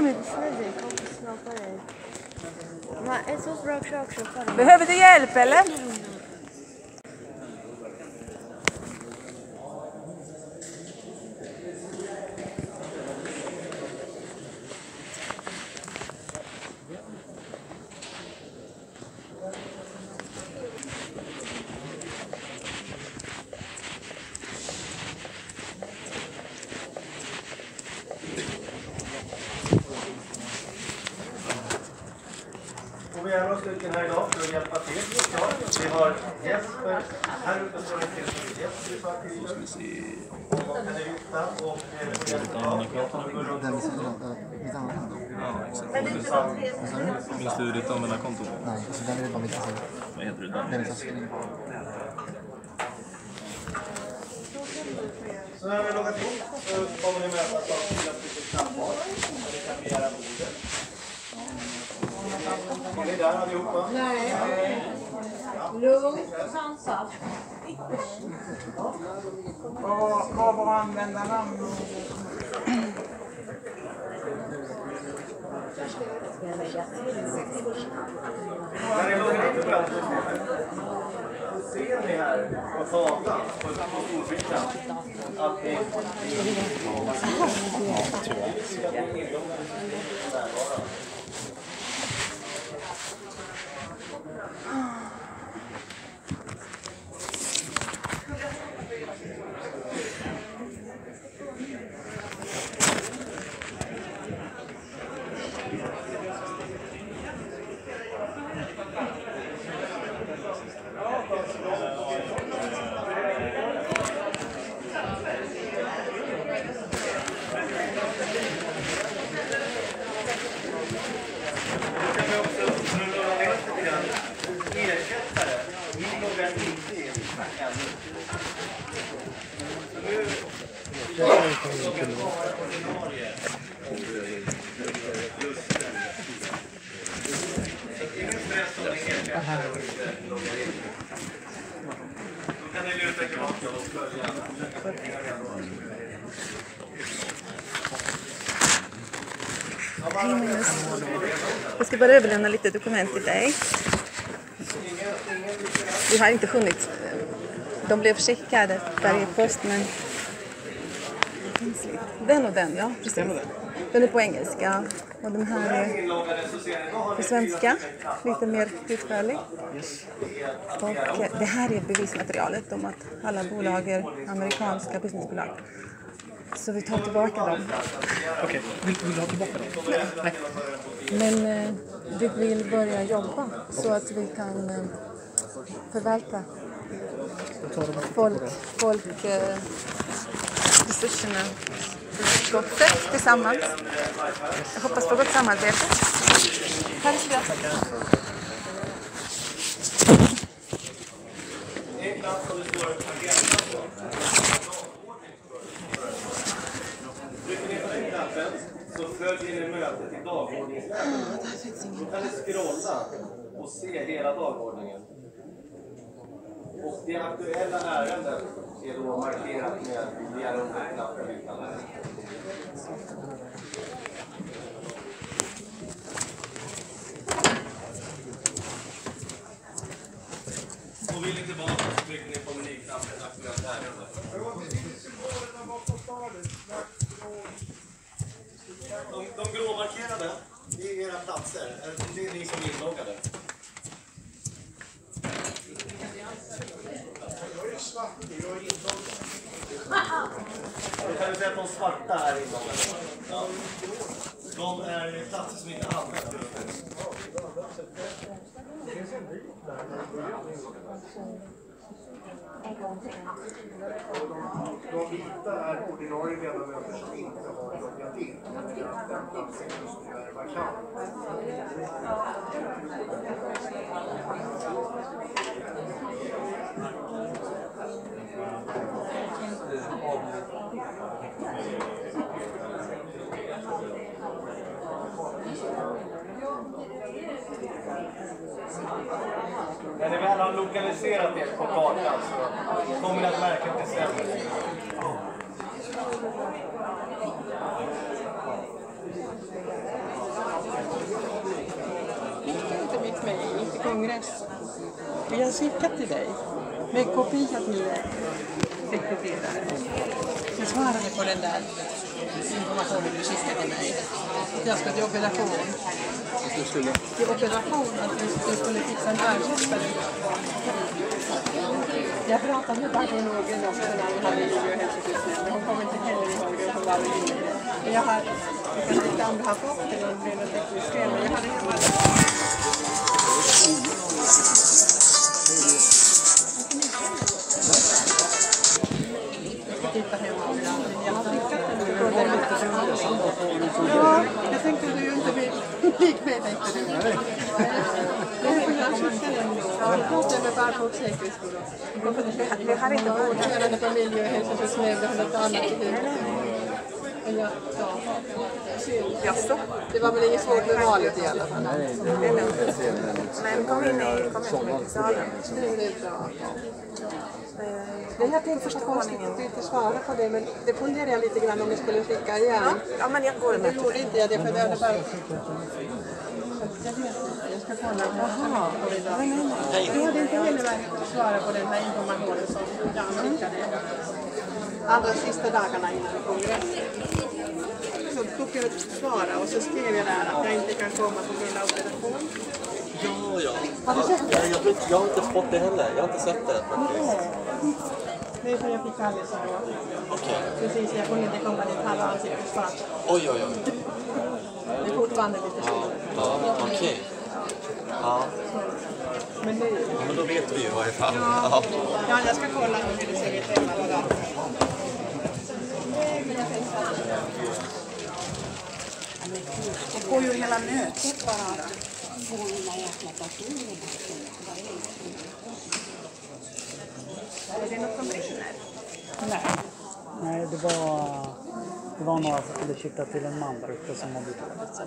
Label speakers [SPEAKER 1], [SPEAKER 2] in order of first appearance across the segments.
[SPEAKER 1] Señor, pequeñamente.
[SPEAKER 2] Ma esos brak şak şak
[SPEAKER 1] Behöver du hjälp eller?
[SPEAKER 3] Och är stycken här idag för att hjälpa till. Vi har Jesper, här uppe står en till Jesper i svart t-shirt. Och vifta och och-
[SPEAKER 4] Minns du ditt användarkonto?
[SPEAKER 5] Nej, så den vill bara visa sig.
[SPEAKER 4] Vad heter du? Den?
[SPEAKER 5] Den visar sig.
[SPEAKER 3] Så när vi loggat in så kommer ni mötas av fyra stycken. Där ni kan begära ordet. Är ni där allihopa?
[SPEAKER 6] Vad var användarnamn?
[SPEAKER 3] När ni loggar in på mötessystemet så ser ni här på tavlan på på storskärmen att ni kan vi också rulla ner lite grann. Ersättare, ni loggar inte in ännu. Så nu loggar bara ordinarie. Just det. Så ingen stress om ni ersättare och inte loggar in. Då kan ni luta er tillbaka och följa.
[SPEAKER 1] Jag ska bara överlämna lite dokument till dig. Vi har inte hunnit. De blev skickade per e-post men... Den och den, ja precis. Den är på engelska och den här är på svenska, lite mer utförlig. Och det här är bevismaterialet om att alla bolag är amerikanska businessbolag. Så vi tar tillbaka dem.
[SPEAKER 5] Okej, vill, vill du ha tillbaka dem? Nej.
[SPEAKER 1] Men eh, vi vill börja jobba så att vi kan eh, förvalta folk, folk eh, resurserna sätt tillsammans. Jag hoppas på gott samarbete.
[SPEAKER 3] Det är en knapp som det står agenda på. Trycker ni på den knappen så följer ni dagordningsläge. Då kan ni scrolla och se hela dagordningen. Och det aktuella ärendet är då markerat med begära ordet-knapp och liknande. Och vill ni tillbaka så trycker ni på menyknappen aktuellt ärende. De, de gråmarkerade, det är era platser. Det är ni som är inloggade. Då kan vi säga att de svarta är inloggade. Ja. De är platser som inte används just nu.
[SPEAKER 7] De vita är ordinarie ledamöter som inte har loggat in. Den platsen just nu är vakant. Thank you.
[SPEAKER 3] När ni väl har lokaliserat er på kartan så kommer ni att märka att det stämmer.
[SPEAKER 8] inte mitt mejl till kongress. Vi jag har skickat till dig med kopia till dig. Jag svarade på den där informationen du skickade mig. Att jag ska till operation. Till operation, att du, skulle fixa en ersättare. Jag pratade med Nordgren också när vi hade miljö och hälsoskyddsnämnden. Hon kommer inte heller ihåg det, hon var inne. Men jag har, jag kanske inte om du har fått det, någon blev något tekniskt fel, men jag hade hemma titta det den nu. Ja, jag tänkte du inte vill lik mig tänkte du. Nej, för jag med Barbro åt säkerhetsskolan.
[SPEAKER 2] Vi har inte
[SPEAKER 8] Ordförande för miljö och hälsoskyddsnämnden och något annat i huvudet.
[SPEAKER 2] Jaså?
[SPEAKER 8] Det var väl inget svårt med valet i alla fall.
[SPEAKER 2] Det lugnt. Men kom in i kommunfullmäktigesalen.
[SPEAKER 8] Det är bra.
[SPEAKER 2] Eh,
[SPEAKER 8] Nej, jag tänkte konstigt att du inte svarade på det, men det funderar jag lite grann om vi skulle skicka igen.
[SPEAKER 2] Ja, men jag går
[SPEAKER 8] Det
[SPEAKER 2] med.
[SPEAKER 8] gjorde inte jag det, för det hade bara... Jag vet inte, jag ska kolla jag det idag. Du hade inte heller möjlighet att svara på den här informationen som Jan skickade. Allra sista dagarna innan kongressen. Så tog jag ett svara och så skrev jag där att jag inte kan komma på grund av operation.
[SPEAKER 9] Ja, ja.
[SPEAKER 8] Har du sett det?
[SPEAKER 9] Jag, jag, jag har inte fått det heller. Jag har inte sett det faktiskt.
[SPEAKER 8] Det är för jag fick alldeles då.
[SPEAKER 9] Okej.
[SPEAKER 8] Precis, jag kunde inte komma dit halva ansiktet svart.
[SPEAKER 9] Oj, oj, oj.
[SPEAKER 8] Det är fortfarande lite svårt.
[SPEAKER 9] Ja, okej. Ja.
[SPEAKER 8] Men det,
[SPEAKER 9] ja, men då vet vi ju i varje fall. Ja.
[SPEAKER 8] ja, jag ska kolla hur det ser ut hemma.
[SPEAKER 2] Det går ju hela nötet bara. Är det något som brinner?
[SPEAKER 10] Nej, Nej det, var, det var några som skulle skicka till en man där uppe som mådde dåligt.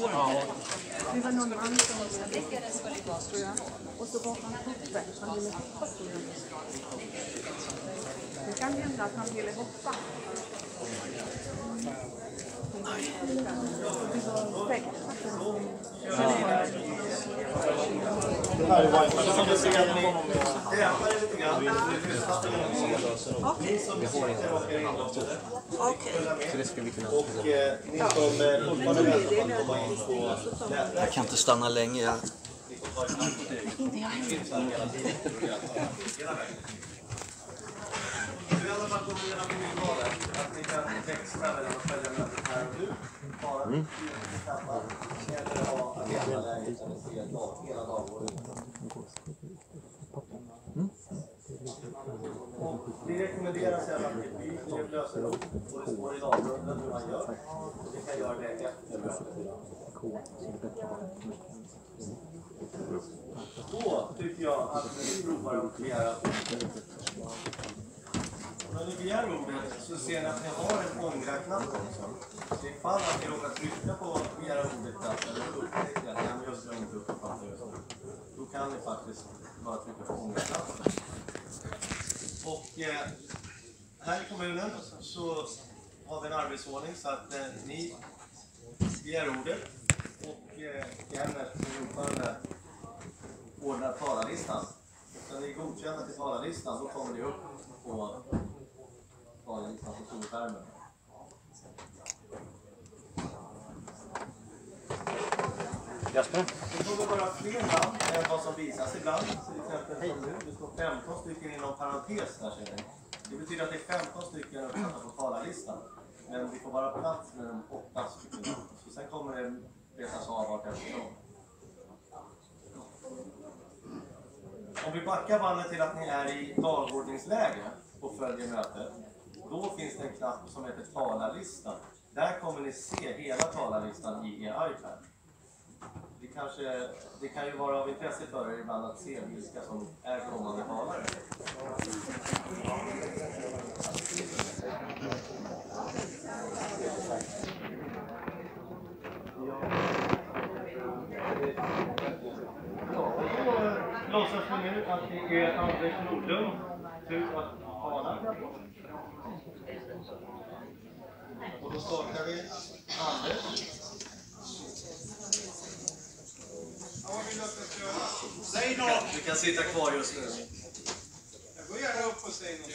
[SPEAKER 10] Så
[SPEAKER 8] Det var någon man som tror jag. Och så var han uppe. Han ville hoppa.
[SPEAKER 2] Det kan hända att han ville hoppa.
[SPEAKER 3] Det här är Lyssna Okej. Ni som och. Och eh, ni som eh, fortfarande väntar på att komma in på.
[SPEAKER 9] Jag kan inte stanna länge. Jag...
[SPEAKER 3] Mm. eller ha agendaläget som ni ser dag- hela dagordningen. Och det rekommenderas i alla fall att vi försöker lösa och det står i dagordningen hur man gör. Och det kan göra det efter mötet. Då tycker jag att ni provar att begära när ni begär ordet så ser ni att ni har en ångra-knapp också. Så ifall att ni råkar trycka på begära ordet-knappen och upptäcker att har just jag inte uppfattar just nu, då kan ni faktiskt bara trycka på ångra-knappen. Och eh, här i kommunen så har vi en arbetsordning så att eh, ni begär ordet och eh, Kenneth, som ordförande, ordnar talarlistan. När ni är godkända till talarlistan, då kommer ni upp på talarlistan på storskärmen.
[SPEAKER 9] Jasper?
[SPEAKER 3] Det kommer vara fler namn än vad som visas ibland. Till exempel som nu, det står 15 stycken inom parentes där ser ni. Det betyder att det är 15 stycken uppsatta på talarlistan. Men vi får bara plats med de åtta stycken. Så sen kommer det betas av vart eftersom. Om vi backar bandet till att ni är i dagordningsläge och följer mötet. Då finns det en knapp som heter talarlistan. Där kommer ni se hela talarlistan i er iPad. Det kanske, det kan ju vara av intresse för er ibland att se vilka som är kommande talare. Ja, då låtsas vi nu att det är Anders Nordlund tur att tala. Och då startar vi Anders.
[SPEAKER 7] Säg
[SPEAKER 3] kan, du kan sitta kvar just nu.
[SPEAKER 7] Jag går gärna upp och säger något.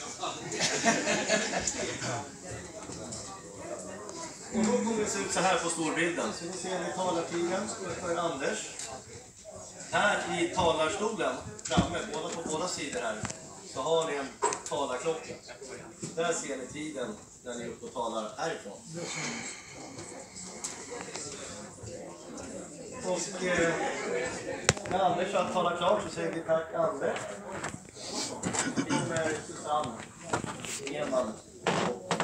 [SPEAKER 3] Och då kommer det se ut så här på storbilden. Så ni ser ni talartiden för Anders. Här i talarstolen framme, båda på båda sidor här, så har ni en talarklocka. Där ser ni tiden när ni är uppe och talar härifrån. Och eh, när Anders har talat klart så säger vi tack Anders. Nu kommer eh, Susanne Eman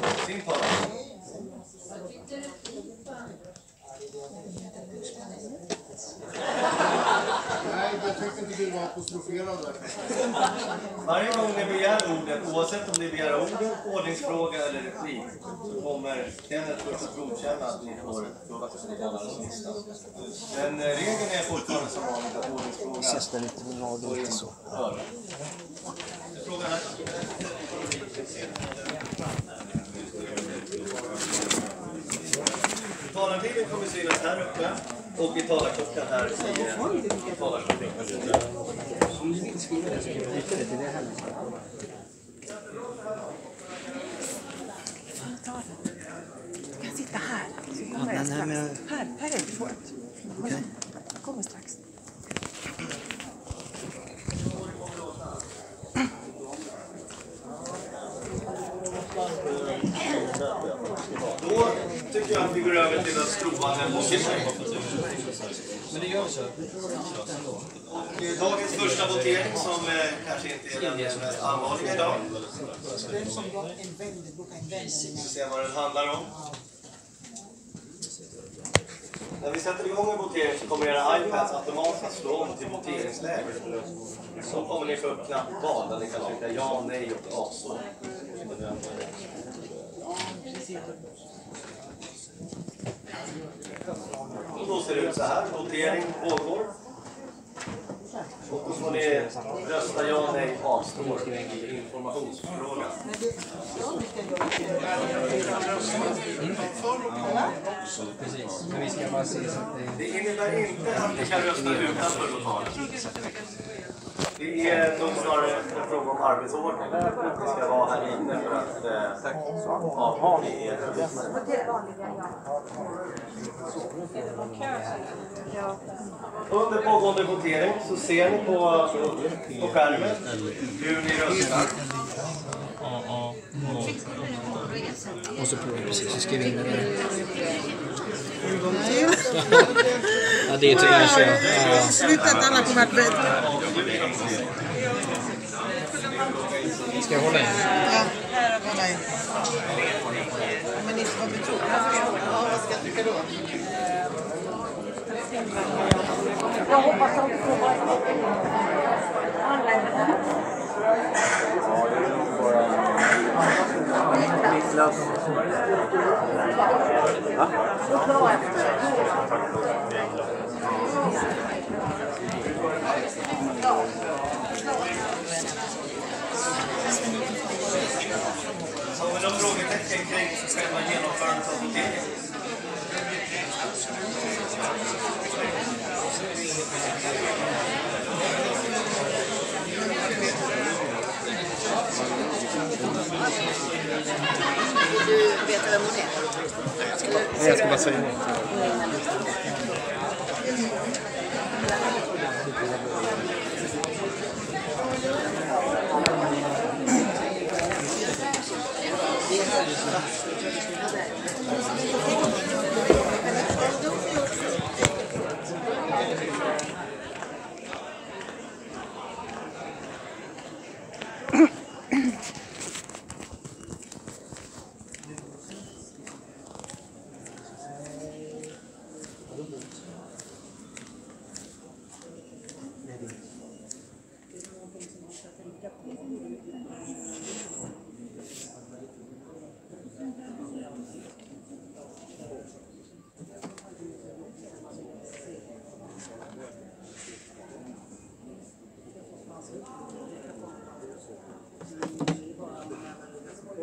[SPEAKER 3] och sin talarstol.
[SPEAKER 7] Nej, jag tyckte inte du var apostroferad där.
[SPEAKER 3] Varje gång ni begär ordet, oavsett om ni begär ordet, ordningsfråga eller replik, så kommer Kenneth att godkänna att ni får talarlistan. Men eh, regeln är fortfarande som vanligt att ordningsfrågan
[SPEAKER 5] Sista lite
[SPEAKER 3] går in
[SPEAKER 5] lite så.
[SPEAKER 3] Fråga här. Talartiden kommer synas här uppe och i talarklockan här i talarstolen.
[SPEAKER 2] Du kan sitta här. Så jag Här, här är du.
[SPEAKER 5] Okej.
[SPEAKER 2] Jag kommer strax.
[SPEAKER 3] Då tycker jag att vi går över till att prova en votering. Och eh, dagens första votering som eh, kanske inte är den mest allvarliga idag. Vi ska se vad den handlar om. När vi sätter igång en votering så kommer era iPads automatiskt att slå om till voteringsläge. Så kommer ni få upp knappval där ni kan trycka ja, nej och avstå. Och då ser det ut så här. Votering pågår. Och då får ni rösta ja, nej, avstår i informationsfrågan. Det innebär inte att ni kan rösta utanför lokalen. Det är nog snarare en fråga om arbetsordning. Ni ska vara här inne för att eh, i er Under pågående votering så ser ni på, på skärmen hur ni röstar.
[SPEAKER 5] Och så provar vi precis, så skriver in det. Ja, det är tyvärr så. Ja.
[SPEAKER 2] Sluta att alla kommer att berätta.
[SPEAKER 5] Ska jag hålla in?
[SPEAKER 2] Ja, kolla in. Men inte vad tror. Ja, vad ska jag trycka då? Jag hoppas att du får du veta vem hon är?
[SPEAKER 5] Jag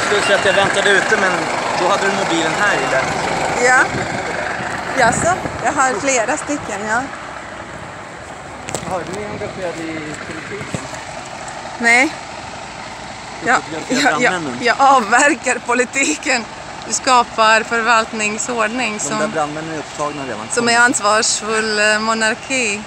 [SPEAKER 9] skulle säga att jag väntade ute men då hade du mobilen här i den.
[SPEAKER 1] Ja. Jaså? Jag har flera stycken, ja.
[SPEAKER 9] Jaha, du är engagerad i politiken?
[SPEAKER 1] Nej.
[SPEAKER 9] Jag,
[SPEAKER 1] Jag jag, jag, avverkar politiken. Du skapar förvaltningsordning
[SPEAKER 9] De där
[SPEAKER 1] som,
[SPEAKER 9] brandmännen är upptagna redan.
[SPEAKER 1] som är ansvarsfull eh, monarki.